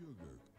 sugar.